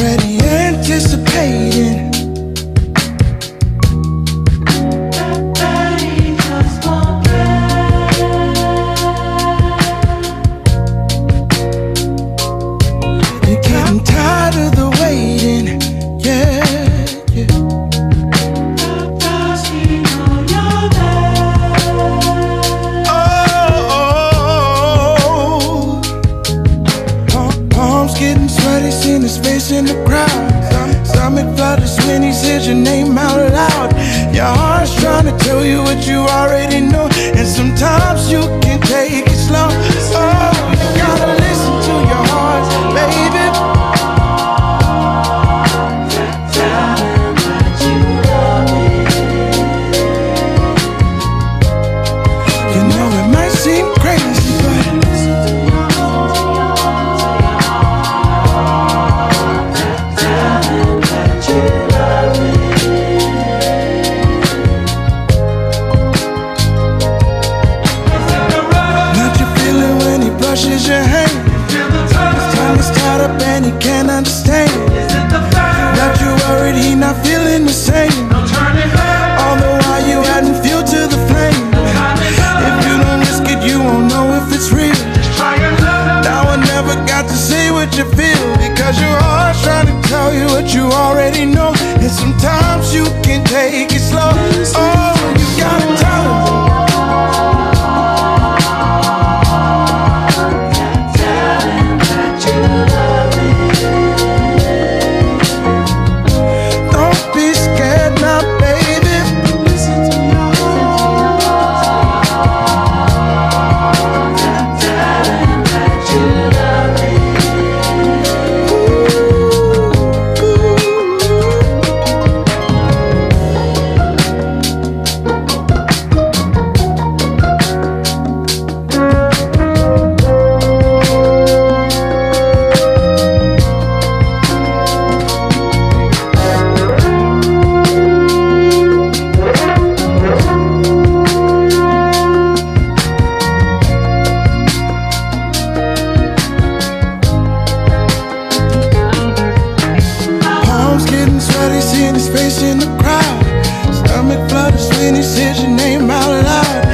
already your name out loud. Your heart's trying to tell you what you already know. take it slow. Oh. in the crowd. Stomach flutters when he says your name out loud.